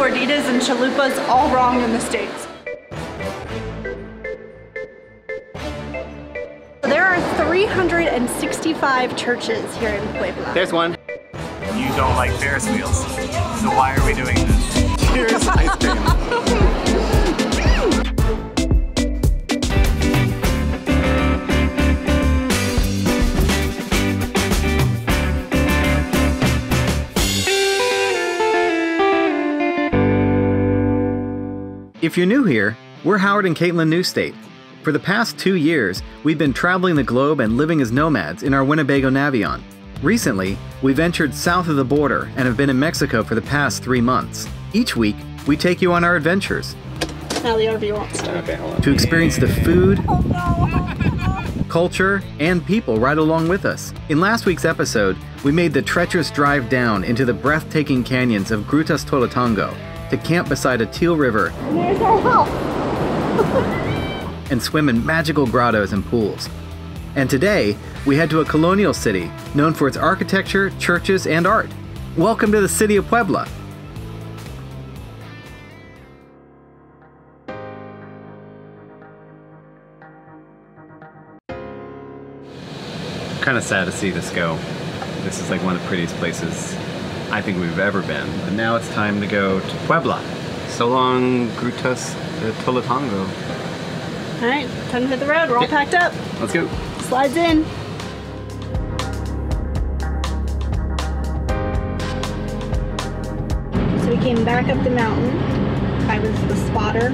gorditas and chalupas all wrong in the States. There are 365 churches here in Puebla. There's one. You don't like Ferris wheels, so why are we doing this? Cheers, ice cream. If you're new here, we're Howard and Caitlin Newstate. For the past two years, we've been traveling the globe and living as nomads in our Winnebago Navion. Recently, we ventured south of the border and have been in Mexico for the past three months. Each week, we take you on our adventures Now the RV won't start. to experience the food, oh, culture, and people right along with us. In last week's episode, we made the treacherous drive down into the breathtaking canyons of Grutas Tolantongo to camp beside a Teal River There's our house. and swim in magical grottos and pools. And today, we head to a colonial city known for its architecture, churches, and art. Welcome to the city of Puebla. Kind of sad to see this go. This is like one of the prettiest places I think we've ever been. But now it's time to go to Puebla. So long, Grutas de Tolantongo. All right, time to hit the road. We're all Yeah. packed up. Let's go. Slides in. So we came back up the mountain. I was the spotter.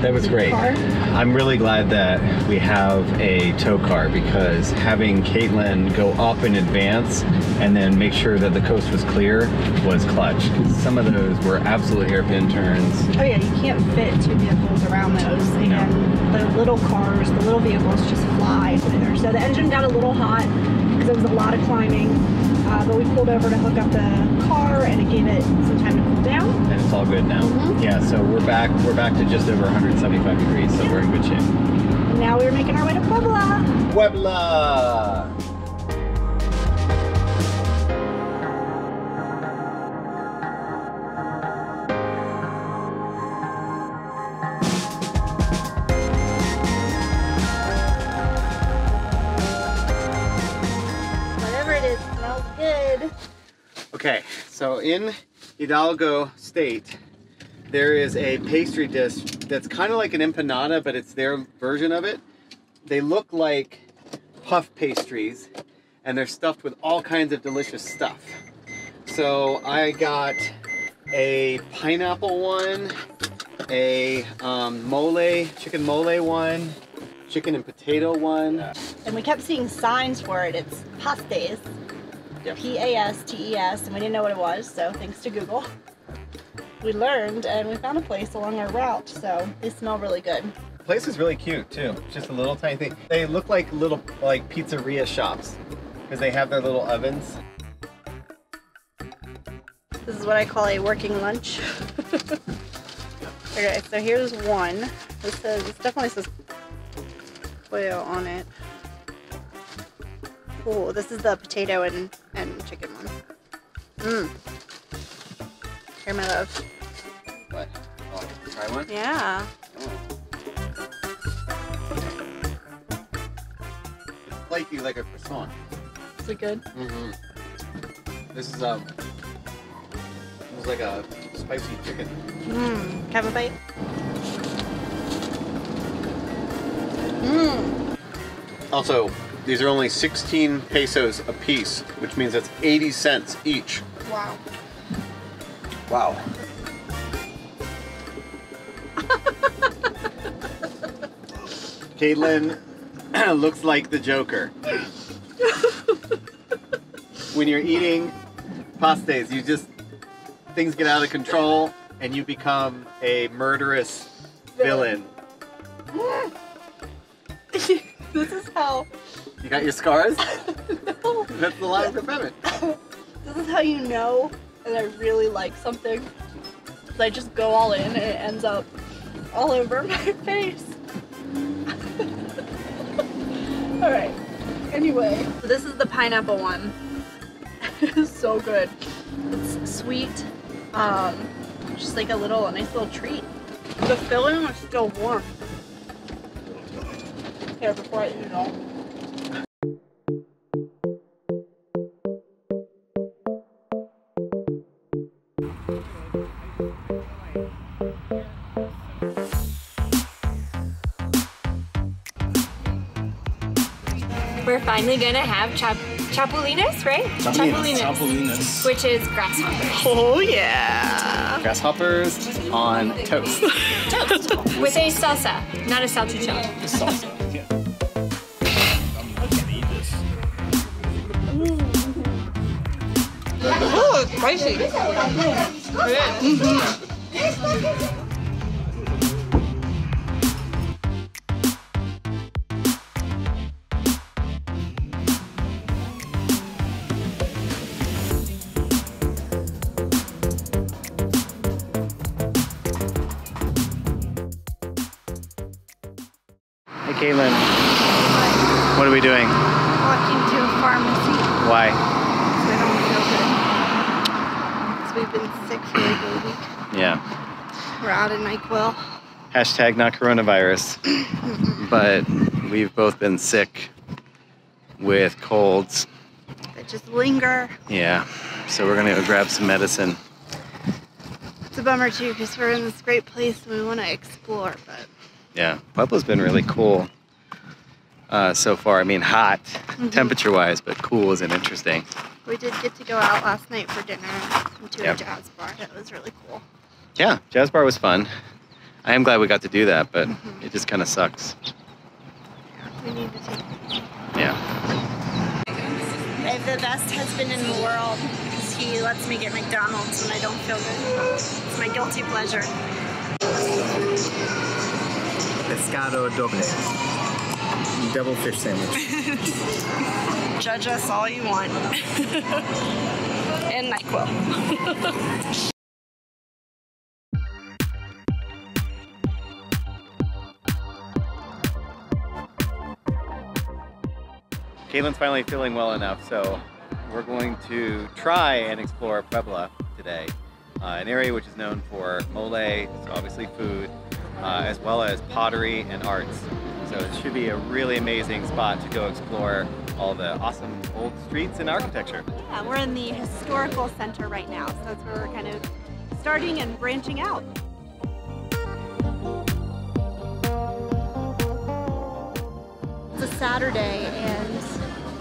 That was great. I'm really glad that we have a tow car because having Caitlin go up in advance and then make sure that the coast was clear was clutch. Some of those were absolute hairpin turns. Oh yeah, you can't fit two vehicles around those, and the little cars, the little vehicles just fly through there. So the engine got a little hot because it was a lot of climbing, uh, but we pulled over to hook up the car, and it gave it some time to cool down. And it's all good now. Mhm. Yeah, so we're back we're back to just over 175 degrees, so we're in good shape. And now we're making our way to Puebla. Puebla! Okay, so in Hidalgo State, there is a pastry dish that's kind of like an empanada, but it's their version of it. They look like puff pastries, and they're stuffed with all kinds of delicious stuff. So I got a pineapple one, a um, mole, chicken mole one, chicken and potato one. And we kept seeing signs for it. It's pastes. Yep. P A S T E S, and we didn't know what it was, so thanks to Google. We learned and we found a place along our route, so they smell really good. The place is really cute too. Just a little tiny thing. They look like little like pizzeria shops because they have their little ovens. This is what I call a working lunch. okay, so here's one. This says, this definitely says quail on it. Cool, this is the potato and, and chicken one. Mmm. Here, my love. What? Oh, try one. Yeah. It's flaky like a croissant. Is it good? Mm-hmm. This is um. It's like a spicy chicken. Mmm. Have a bite. Mmm. Also, these are only 16 pesos a piece, which means that's 80 cents each. Wow. Wow. Caitlin looks like the Joker. when you're eating pastes, you just things get out of control and you become a murderous villain. this is how. You got your scars? No. That's the line from Bevan. This is how you know that I really like something. I just go all in and it ends up all over my face. Alright. Anyway. This is the pineapple one. it's so good. It's sweet, um, Just like a little, a nice little treat. The filling is still warm. Here, before I eat it all. We're finally gonna have chap chapulinas, right? Chapulinas. Which is grasshoppers. Oh yeah. Grasshoppers on toast. With a salsa, not a salchicha. Salsa. Yeah. Oh, it's spicy. Hey, Caitlin. What are we doing? Walking to a pharmacy Why? because I don't feel good. Because we've been sick for like a week. Yeah. We're out of NyQuil. Hashtag not coronavirus. but we've both been sick with colds. that just linger. Yeah. So we're gonna go grab some medicine. It's a bummer too because we're in this great place and we want to explore, but Yeah. Puebla's been really cool uh, so far. I mean, hot temperature wise, but cool isn't interesting. we did get to go out last night for dinner and to Yep. a jazz bar. That was really cool. Yeah. Jazz bar was fun. I am glad we got to do that, but it just kind of sucks. We need to take. Yeah. I have the best husband in the world because he lets me get McDonald's when I don't feel good. It's my guilty pleasure. Pescado doble. Double fish sandwich. Judge us all you want. and NyQuil. Caitlin's finally feeling well enough, so we're going to try and explore Puebla today. Uh, an area which is known for mole, so obviously food, uh, as well as pottery and arts. So it should be a really amazing spot to go explore all the awesome old streets and architecture. Yeah, we're in the historical center right now, so that's where we're kind of starting and branching out. It's a Saturday, and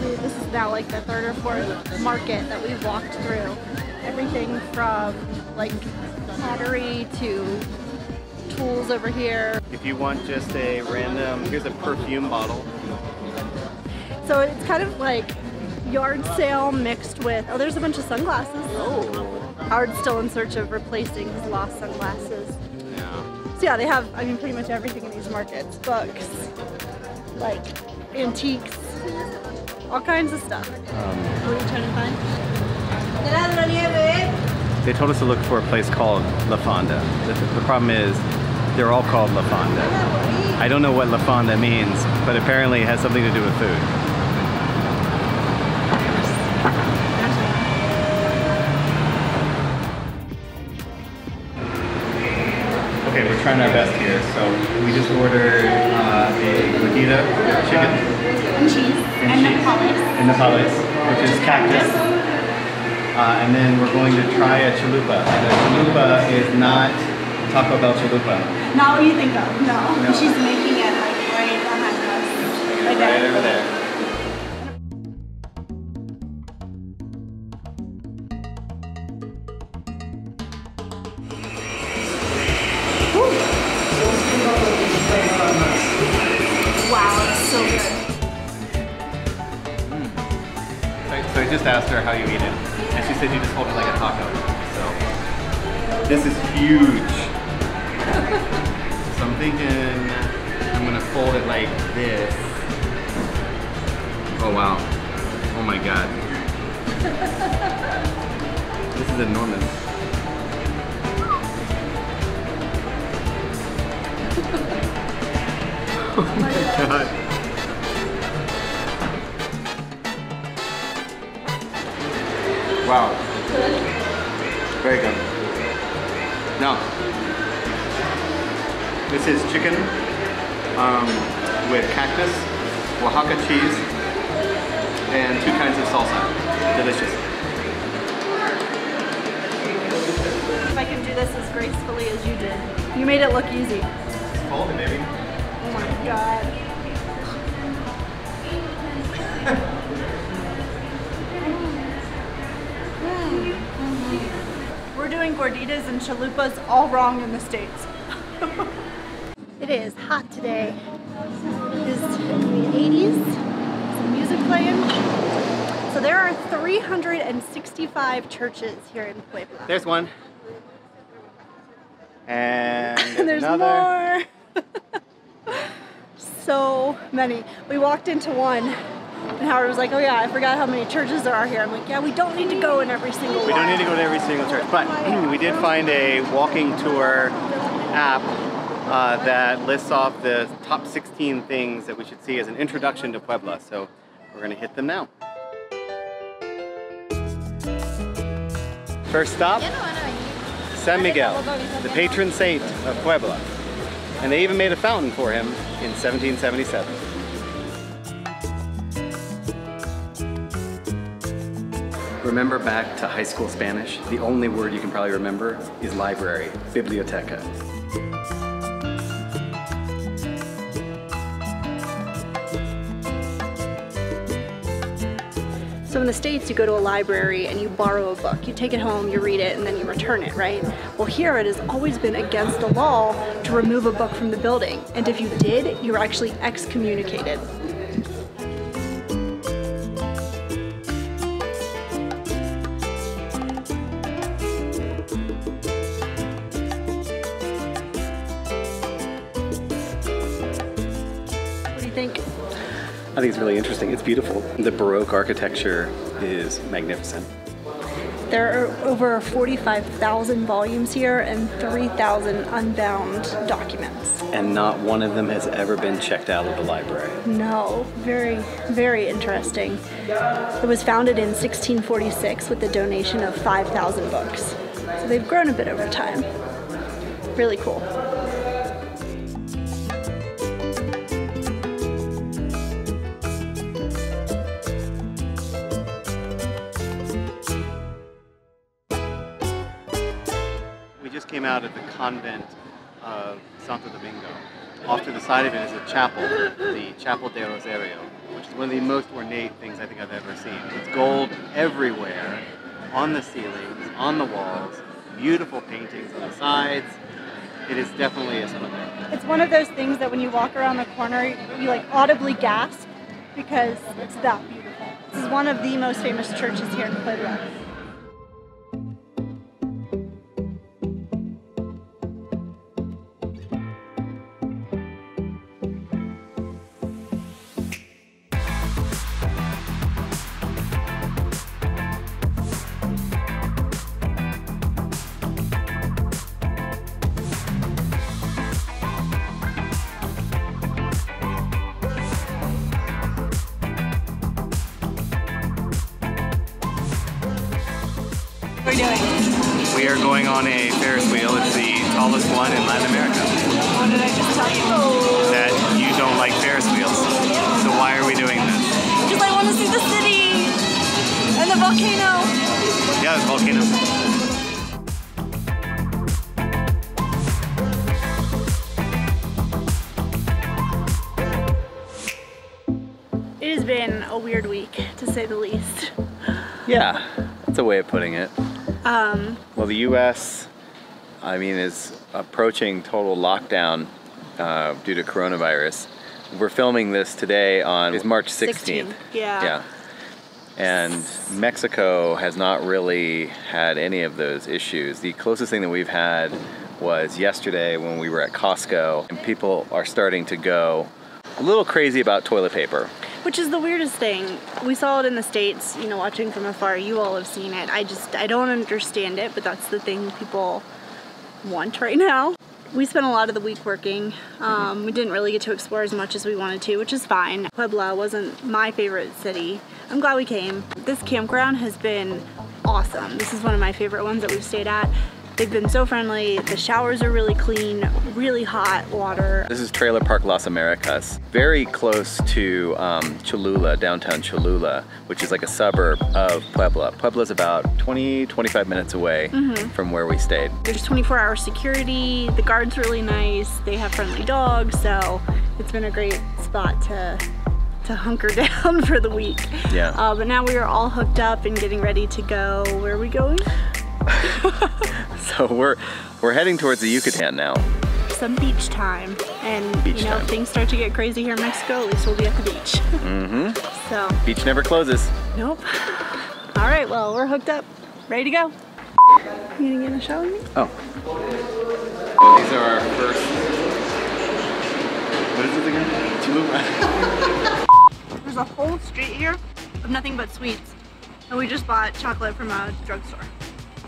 this is now like the third or fourth market that we've walked through. Everything from like pottery to tools over here. If you want just a random, here's a perfume bottle. So it's kind of like yard sale mixed with, oh, there's a bunch of sunglasses. Oh. Howard's still in search of replacing his lost sunglasses. Yeah. So yeah, they have, I mean, pretty much everything in these markets. Books, like antiques, all kinds of stuff. Um, What are you trying to find? They told us to look for a place called La Fonda. The, the problem is they're all called La Fonda. I don't know what La Fonda means, but apparently it has something to do with food. Okay, we're trying our best here. So we just ordered uh, a gordita chicken And cheese. And cheese. in the palace, which is cactus. Uh, and then we're going to try a chalupa. And The chalupa is not Taco Bell chalupa. Not what you think of, no. No. She's making it like right behind us. Right Right over there. Wow, it's so good. Hmm. So, so I just asked her how you eat it, and she said you just hold it like a taco. So this is huge. So I'm thinking I'm gonna fold it like this. Oh wow. Oh my god. this is enormous. oh my god. Wow. Very good. No. This is chicken um, with cactus, Oaxaca cheese, and two kinds of salsa. Delicious. If I can do this as gracefully as you did. You made it look easy. Hold it, baby. Oh my god. Mm, mm, mm. We're doing gorditas and chalupas all wrong in the States. it is hot today. It is in the 80s. Some music playing. So there are 365 churches here in Puebla. There's one. And there's another. more. so many. We walked into one, and Howard was like, "Oh yeah, I forgot how many churches there are here." I'm like, "Yeah, we don't need to go in every single We one." don't need to go to every single church, but we did find a walking tour app uh, that lists off the top 16 things that we should see as an introduction to Puebla. So we're going to hit them now. First stop, San Miguel, the patron saint of Puebla. And they even made a fountain for him in 1777. Remember back to high school Spanish? The only word you can probably remember is library, biblioteca. So in the States, you go to a library and you borrow a book. You take it home, you read it, and then you return it, right? Well, here it has always been against the law to remove a book from the building. And if you did, you were actually excommunicated. Think? I think it's really interesting. It's beautiful. The Baroque architecture is magnificent. There are over 45,000 volumes here and 3,000 unbound documents. And not one of them has ever been checked out of the library. No, very, very interesting. It was founded in 1646 with a donation of 5,000 books. So they've grown a bit over time. Really cool. Came out of the convent of Santo Domingo. Off to the side of it is a chapel, the Chapel de Rosario, which is one of the most ornate things I think I've ever seen. It's gold everywhere, on the ceilings, on the walls, beautiful paintings on the sides. It is definitely a splendor. It's one of those things that when you walk around the corner, you like audibly gasp because it's that beautiful. This is one of the most famous churches here in Puebla. Are going on a Ferris wheel. It's the tallest one in Latin America. What did I just tell you? That you don't like Ferris wheels. So why are we doing this? Because I want to see the city and the volcano. Yeah, it's volcano. It has been a weird week, to say the least. Yeah, that's a way of putting it. Um, Well, the U.S., I mean, is approaching total lockdown uh, due to coronavirus. We're filming this today on is March 16th. 16th, yeah. Yeah. And Mexico has not really had any of those issues. The closest thing that we've had was yesterday when we were at Costco, and people are starting to go a little crazy about toilet paper. Which is the weirdest thing. We saw it in the States, you know, watching from afar. You all have seen it. I just, I don't understand it, but that's the thing people want right now. We spent a lot of the week working. Um, we didn't really get to explore as much as we wanted to, which is fine. Puebla wasn't my favorite city. I'm glad we came. This campground has been awesome. This is one of my favorite ones that we've stayed at. They've been so friendly. The showers are really clean, really hot water. This is Trailer Park Las Americas, very close to um, Cholula, downtown Cholula, which is like a suburb of Puebla. Puebla's about 20, 25 minutes away from where we stayed. There's 24 hour security. The guard's really nice. They have friendly dogs, so it's been a great spot to to hunker down for the week. Yeah. Uh, but now we are all hooked up and getting ready to go. Where are we going? So we're we're heading towards the Yucatan now. Some beach time. And Beach you know, time. things start to get crazy here in Mexico, at least we'll be at the beach. Mm-hmm. so, Beach never closes. nope. All right, well, we're hooked up. Ready to go. You gonna get in the shower with me? Oh. These are our first. What is it again? Cholula. There's a whole street here of nothing but sweets. And we just bought chocolate from a drugstore.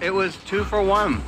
It was two for one.